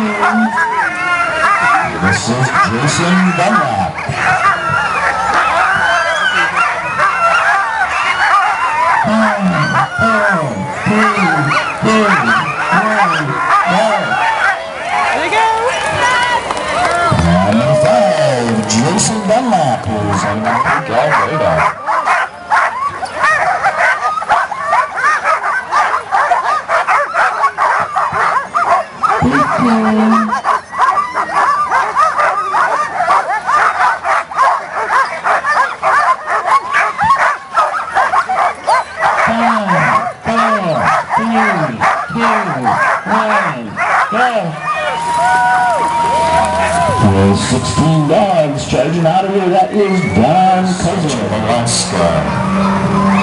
This is Jason Dunlap. Jason Dunlap, who's on the pink With 16 dogs charging out of here, that is Don Cousin of Alaska.